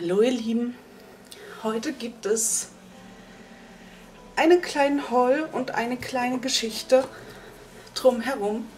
Hallo ihr Lieben, heute gibt es einen kleinen Haul und eine kleine Geschichte drumherum.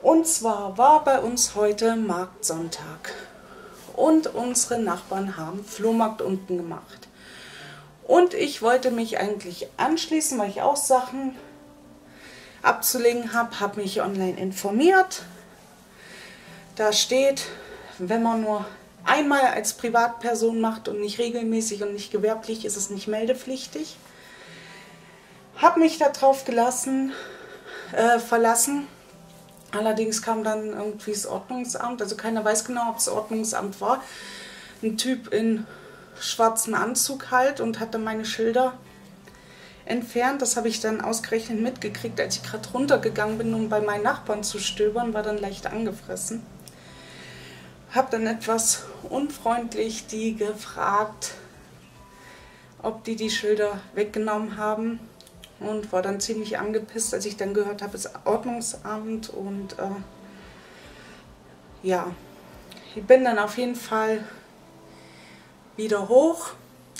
Und zwar war bei uns heute Marktsonntag und unsere Nachbarn haben Flohmarkt unten gemacht. Und ich wollte mich eigentlich anschließen, weil ich auch Sachen abzulegen habe, habe mich online informiert. Da steht, wenn man nur einmal als Privatperson macht und nicht regelmäßig und nicht gewerblich, ist es nicht meldepflichtig. Habe mich darauf gelassen, äh, verlassen. Allerdings kam dann irgendwie das Ordnungsamt, also keiner weiß genau, ob es Ordnungsamt war. Ein Typ in schwarzen Anzug halt und hatte meine Schilder entfernt. Das habe ich dann ausgerechnet mitgekriegt, als ich gerade runtergegangen bin, um bei meinen Nachbarn zu stöbern, war dann leicht angefressen habe dann etwas unfreundlich die gefragt, ob die die Schilder weggenommen haben und war dann ziemlich angepisst, als ich dann gehört habe, es ist Ordnungsamt und äh, ja, ich bin dann auf jeden Fall wieder hoch,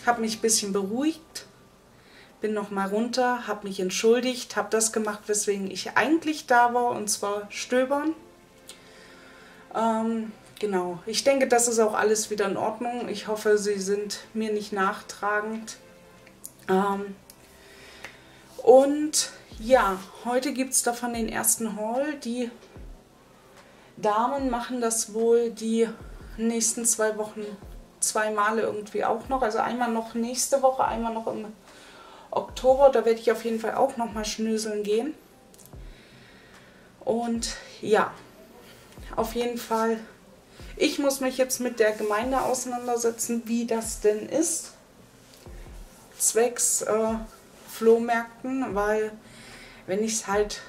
habe mich ein bisschen beruhigt, bin noch mal runter, habe mich entschuldigt, habe das gemacht, weswegen ich eigentlich da war, und zwar stöbern. Ähm, Genau, ich denke, das ist auch alles wieder in Ordnung. Ich hoffe, Sie sind mir nicht nachtragend. Ähm und ja, heute gibt es davon den ersten Haul. Die Damen machen das wohl die nächsten zwei Wochen zwei Male irgendwie auch noch. Also einmal noch nächste Woche, einmal noch im Oktober. Da werde ich auf jeden Fall auch noch mal schnöseln gehen. Und ja, auf jeden Fall ich muss mich jetzt mit der Gemeinde auseinandersetzen, wie das denn ist, zwecks äh, Flohmärkten, weil wenn ich es halt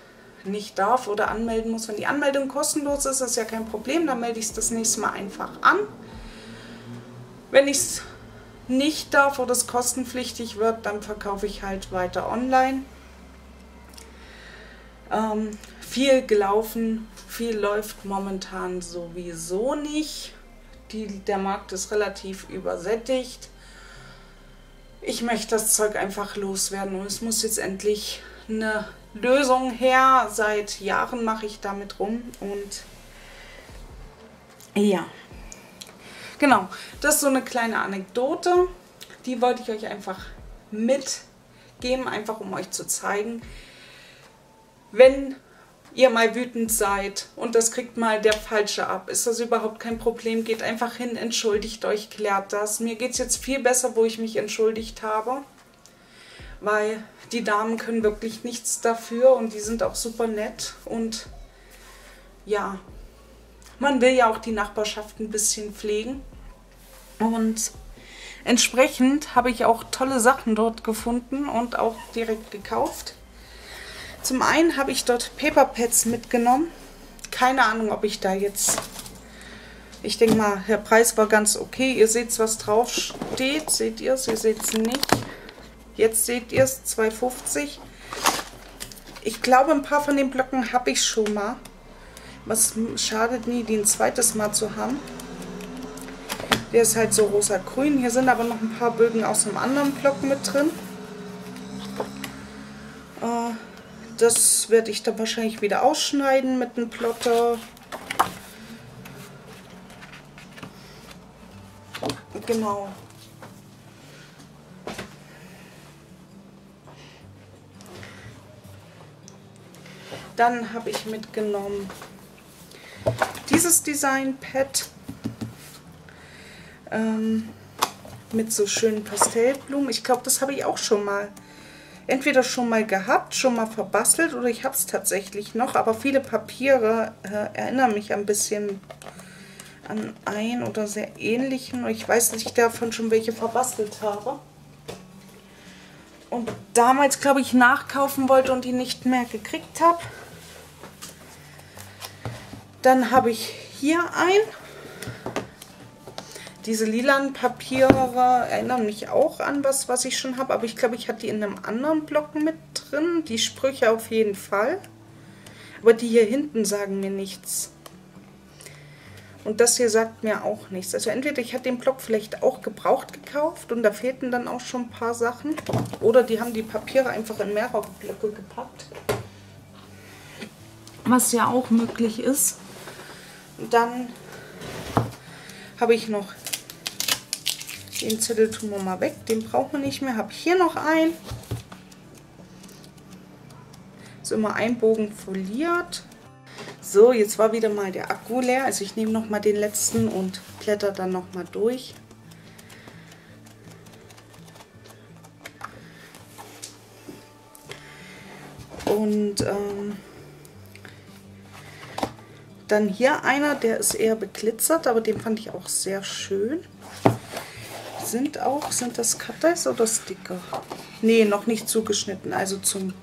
nicht darf oder anmelden muss, wenn die Anmeldung kostenlos ist, ist ja kein Problem, dann melde ich es das nächste Mal einfach an. Wenn ich es nicht darf oder es kostenpflichtig wird, dann verkaufe ich halt weiter online. Ähm, viel gelaufen, viel läuft momentan sowieso nicht. Die, der Markt ist relativ übersättigt. Ich möchte das Zeug einfach loswerden und es muss jetzt endlich eine Lösung her. Seit Jahren mache ich damit rum und ja, genau, das ist so eine kleine Anekdote. Die wollte ich euch einfach mitgeben, einfach um euch zu zeigen, wenn ihr mal wütend seid und das kriegt mal der Falsche ab, ist das überhaupt kein Problem. Geht einfach hin, entschuldigt euch, klärt das. Mir geht es jetzt viel besser, wo ich mich entschuldigt habe, weil die Damen können wirklich nichts dafür und die sind auch super nett und ja, man will ja auch die Nachbarschaft ein bisschen pflegen und entsprechend habe ich auch tolle Sachen dort gefunden und auch direkt gekauft. Zum einen habe ich dort Paper Pads mitgenommen. Keine Ahnung, ob ich da jetzt... Ich denke mal, der Preis war ganz okay. Ihr seht, was drauf steht. Seht ihr es? Ihr seht es nicht. Jetzt seht ihr es, 2,50. Ich glaube, ein paar von den Blöcken habe ich schon mal. Was schadet nie, die ein zweites Mal zu haben. Der ist halt so rosa-grün. Hier sind aber noch ein paar Bögen aus einem anderen Block mit drin. Äh, das werde ich dann wahrscheinlich wieder ausschneiden mit einem Plotter. Genau. Dann habe ich mitgenommen dieses Design-Pad ähm, mit so schönen Pastellblumen. Ich glaube, das habe ich auch schon mal entweder schon mal gehabt, schon mal verbastelt oder ich habe es tatsächlich noch. Aber viele Papiere äh, erinnern mich ein bisschen an ein oder sehr ähnlichen. Ich weiß, dass ich davon schon welche verbastelt habe. Und damals, glaube ich, nachkaufen wollte und die nicht mehr gekriegt habe. Dann habe ich hier ein diese lilanen Papiere erinnern mich auch an was, was ich schon habe, aber ich glaube, ich hatte die in einem anderen Block mit drin. Die Sprüche auf jeden Fall. Aber die hier hinten sagen mir nichts. Und das hier sagt mir auch nichts. Also entweder ich hatte den Block vielleicht auch gebraucht gekauft und da fehlten dann auch schon ein paar Sachen. Oder die haben die Papiere einfach in mehrere Blöcke gepackt. Was ja auch möglich ist. Und dann habe ich noch den Zettel tun wir mal weg. Den brauchen wir nicht mehr. Habe ich hier noch einen. Ist immer ein Bogen foliert. So, jetzt war wieder mal der Akku leer. Also ich nehme noch mal den letzten und blätter dann noch mal durch. Und ähm, dann hier einer, der ist eher beglitzert, aber den fand ich auch sehr schön. Sind auch, sind das Cutters oder Sticker? Nee, noch nicht zugeschnitten, also zum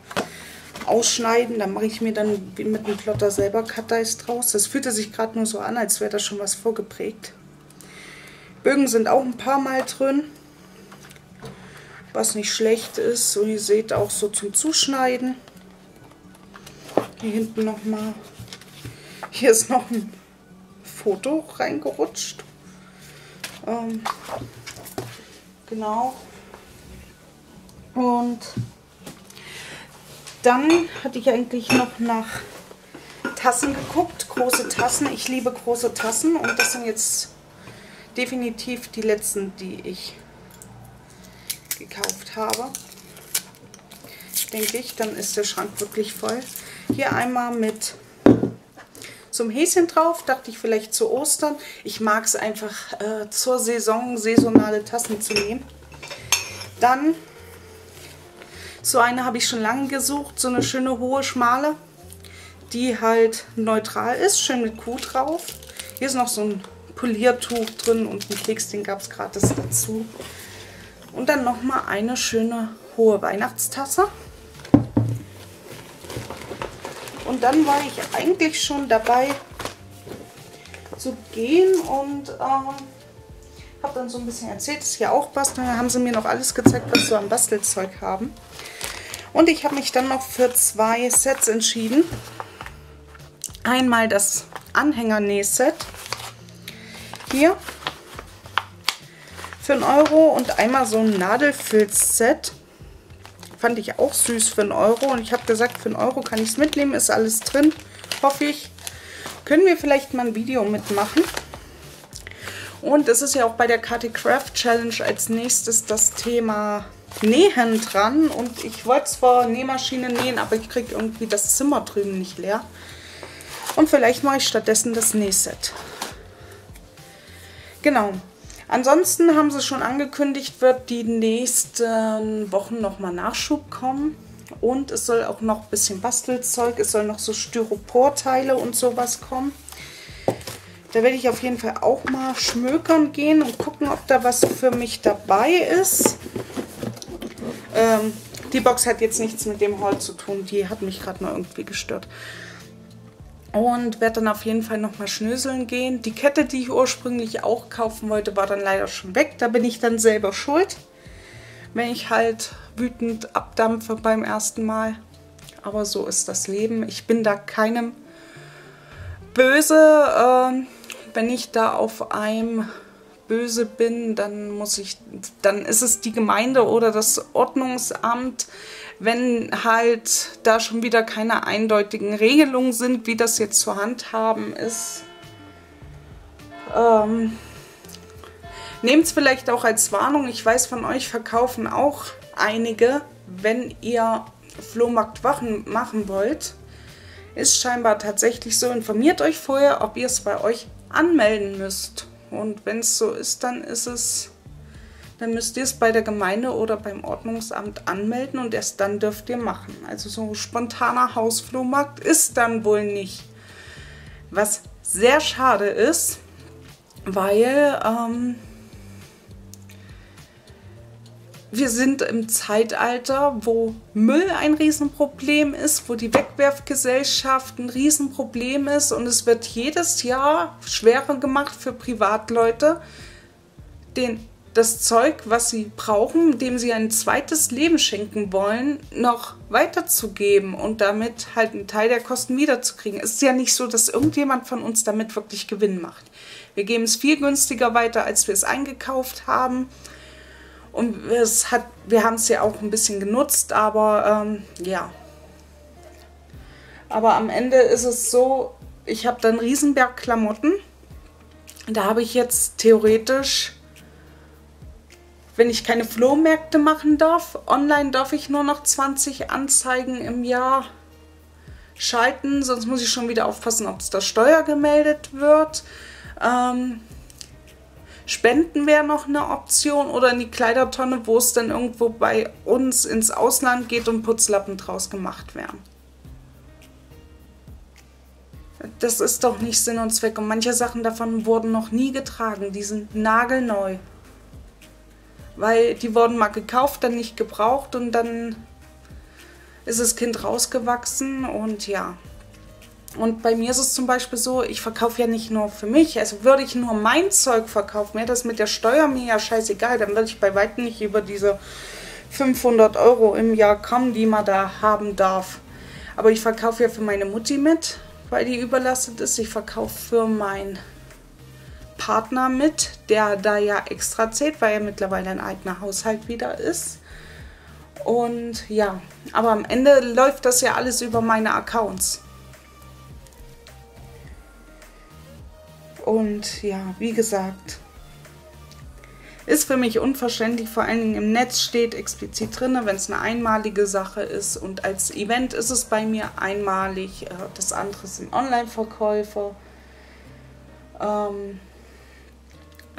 Ausschneiden. Da mache ich mir dann mit dem Plotter selber Cutters draus. Das fühlte sich gerade nur so an, als wäre da schon was vorgeprägt. Bögen sind auch ein paar Mal drin, was nicht schlecht ist. Und ihr seht auch so zum Zuschneiden. Hier hinten nochmal hier ist noch ein Foto reingerutscht. Ähm, genau. Und dann hatte ich eigentlich noch nach Tassen geguckt, große Tassen. Ich liebe große Tassen und das sind jetzt definitiv die letzten, die ich gekauft habe. Denke ich, dann ist der Schrank wirklich voll. Hier einmal mit zum Häschen drauf. Dachte ich vielleicht zu Ostern. Ich mag es einfach äh, zur Saison saisonale Tassen zu nehmen. Dann so eine habe ich schon lange gesucht. So eine schöne hohe schmale, die halt neutral ist. Schön mit Kuh drauf. Hier ist noch so ein Poliertuch drin und ein Keks, den gab es gratis dazu. Und dann nochmal eine schöne hohe Weihnachtstasse. Und dann war ich eigentlich schon dabei zu gehen und ähm, habe dann so ein bisschen erzählt, dass hier auch basteln. Da haben sie mir noch alles gezeigt, was sie an Bastelzeug haben. Und ich habe mich dann noch für zwei Sets entschieden. Einmal das Anhänger-Nähset. Hier für einen Euro und einmal so ein Nadelfilz-Set. Fand ich auch süß für einen Euro. Und ich habe gesagt, für einen Euro kann ich es mitnehmen. Ist alles drin, hoffe ich. Können wir vielleicht mal ein Video mitmachen. Und es ist ja auch bei der Kati Craft Challenge als nächstes das Thema Nähen dran. Und ich wollte zwar Nähmaschine nähen, aber ich kriege irgendwie das Zimmer drüben nicht leer. Und vielleicht mache ich stattdessen das Nähset. Genau. Ansonsten haben sie schon angekündigt, wird die nächsten Wochen nochmal Nachschub kommen. Und es soll auch noch ein bisschen Bastelzeug, es soll noch so Styroporteile und sowas kommen. Da werde ich auf jeden Fall auch mal schmökern gehen und gucken, ob da was für mich dabei ist. Ähm, die Box hat jetzt nichts mit dem Holz zu tun, die hat mich gerade mal irgendwie gestört. Und werde dann auf jeden Fall nochmal schnöseln gehen. Die Kette, die ich ursprünglich auch kaufen wollte, war dann leider schon weg. Da bin ich dann selber schuld, wenn ich halt wütend abdampfe beim ersten Mal. Aber so ist das Leben. Ich bin da keinem böse. Äh, wenn ich da auf einem böse bin, dann muss ich, dann ist es die Gemeinde oder das Ordnungsamt, wenn halt da schon wieder keine eindeutigen Regelungen sind, wie das jetzt zu handhaben ist. Ähm, Nehmt es vielleicht auch als Warnung. Ich weiß, von euch verkaufen auch einige, wenn ihr Flohmarkt machen wollt. Ist scheinbar tatsächlich so. Informiert euch vorher, ob ihr es bei euch anmelden müsst. Und wenn es so ist, dann ist es dann müsst ihr es bei der Gemeinde oder beim Ordnungsamt anmelden und erst dann dürft ihr machen. Also so spontaner Hausflohmarkt ist dann wohl nicht. Was sehr schade ist, weil ähm, wir sind im Zeitalter, wo Müll ein Riesenproblem ist, wo die Wegwerfgesellschaft ein Riesenproblem ist und es wird jedes Jahr schwerer gemacht für Privatleute, den das Zeug, was sie brauchen, dem sie ein zweites Leben schenken wollen, noch weiterzugeben und damit halt einen Teil der Kosten wiederzukriegen. Es ist ja nicht so, dass irgendjemand von uns damit wirklich Gewinn macht. Wir geben es viel günstiger weiter, als wir es eingekauft haben. Und es hat, wir haben es ja auch ein bisschen genutzt, aber ähm, ja. Aber am Ende ist es so, ich habe dann Riesenberg Klamotten. Da habe ich jetzt theoretisch wenn ich keine Flohmärkte machen darf, online darf ich nur noch 20 Anzeigen im Jahr schalten, sonst muss ich schon wieder aufpassen, ob es da Steuer gemeldet wird. Ähm, Spenden wäre noch eine Option oder in die Kleidertonne, wo es dann irgendwo bei uns ins Ausland geht und Putzlappen draus gemacht werden. Das ist doch nicht Sinn und Zweck. Und manche Sachen davon wurden noch nie getragen. Die sind nagelneu weil die wurden mal gekauft, dann nicht gebraucht und dann ist das Kind rausgewachsen und ja. Und bei mir ist es zum Beispiel so, ich verkaufe ja nicht nur für mich. Also würde ich nur mein Zeug verkaufen, wäre das mit der Steuer mir ja scheißegal. Dann würde ich bei weitem nicht über diese 500 Euro im Jahr kommen, die man da haben darf. Aber ich verkaufe ja für meine Mutti mit, weil die überlastet ist. Ich verkaufe für mein Partner mit, der da ja extra zählt, weil er mittlerweile ein eigener Haushalt wieder ist. Und ja, aber am Ende läuft das ja alles über meine Accounts. Und ja, wie gesagt, ist für mich unverständlich, vor allen Dingen im Netz steht explizit drin, wenn es eine einmalige Sache ist. Und als Event ist es bei mir einmalig. Äh, das andere sind Online-Verkäufe. Ähm,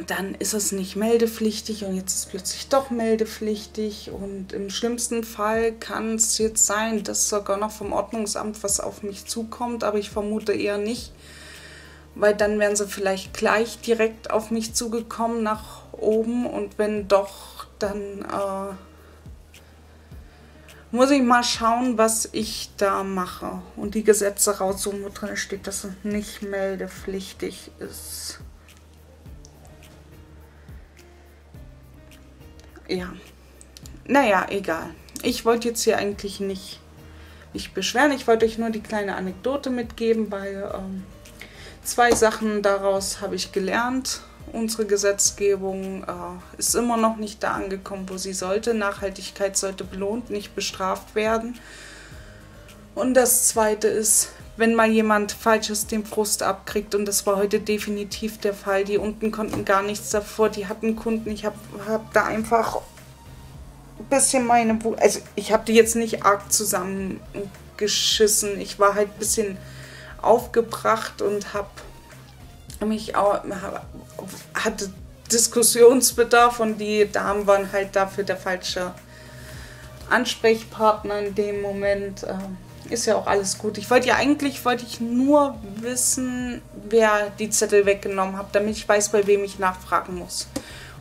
dann ist es nicht meldepflichtig und jetzt ist es plötzlich doch meldepflichtig und im schlimmsten Fall kann es jetzt sein, dass sogar noch vom Ordnungsamt was auf mich zukommt, aber ich vermute eher nicht, weil dann wären sie vielleicht gleich direkt auf mich zugekommen nach oben und wenn doch, dann äh, muss ich mal schauen, was ich da mache und die Gesetze raussuchen, wo drin steht, dass es nicht meldepflichtig ist. ja, naja, egal. Ich wollte jetzt hier eigentlich nicht mich beschweren. Ich wollte euch nur die kleine Anekdote mitgeben, weil ähm, zwei Sachen daraus habe ich gelernt. Unsere Gesetzgebung äh, ist immer noch nicht da angekommen, wo sie sollte. Nachhaltigkeit sollte belohnt, nicht bestraft werden. Und das Zweite ist, wenn mal jemand Falsches den Frust abkriegt. Und das war heute definitiv der Fall. Die unten konnten gar nichts davor. Die hatten Kunden. Ich habe hab da einfach ein bisschen meine Wut. Also ich habe die jetzt nicht arg zusammengeschissen. Ich war halt ein bisschen aufgebracht und habe mich auch, hatte Diskussionsbedarf und die Damen waren halt dafür der falsche Ansprechpartner in dem Moment. Ähm, ist ja auch alles gut. Ich wollte ja eigentlich, wollte ich nur wissen, wer die Zettel weggenommen hat, damit ich weiß, bei wem ich nachfragen muss.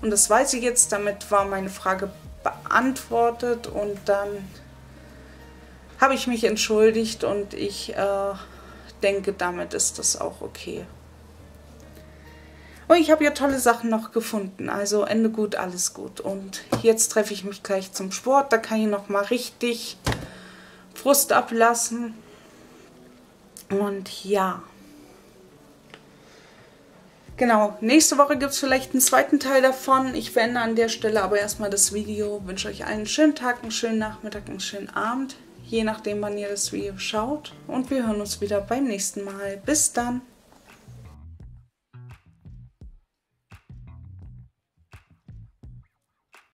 Und das weiß ich jetzt, damit war meine Frage beantwortet und dann habe ich mich entschuldigt und ich äh, denke, damit ist das auch okay. Und ich habe ja tolle Sachen noch gefunden. Also Ende gut, alles gut. Und jetzt treffe ich mich gleich zum Sport. Da kann ich noch mal richtig Frust ablassen. Und ja. Genau, nächste Woche gibt es vielleicht einen zweiten Teil davon. Ich beende an der Stelle aber erstmal das Video. Wünsche euch einen schönen Tag, einen schönen Nachmittag, einen schönen Abend. Je nachdem, wann ihr das Video schaut. Und wir hören uns wieder beim nächsten Mal. Bis dann.